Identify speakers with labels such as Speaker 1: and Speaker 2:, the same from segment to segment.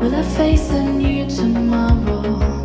Speaker 1: Will I face a new tomorrow?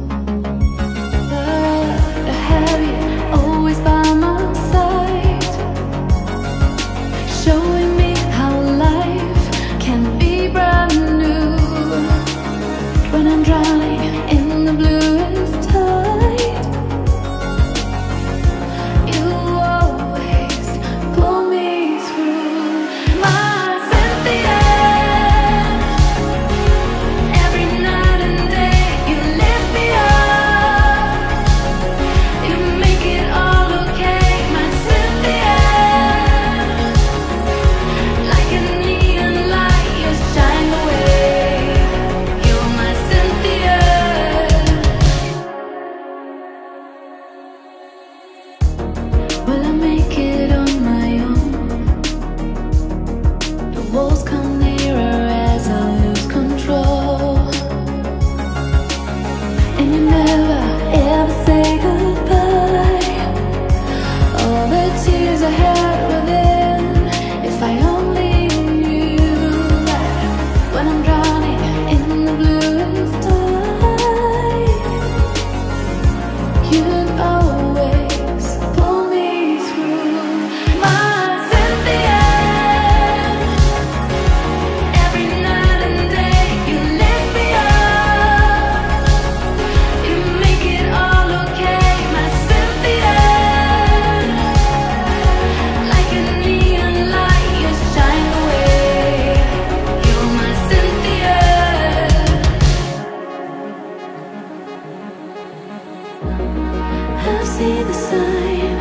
Speaker 1: I've seen the sign.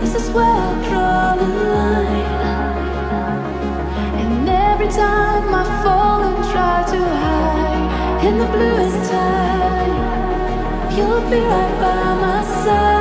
Speaker 1: This is where I draw the line. And every time I fall and try to hide in the bluest sky, you'll be right by my side.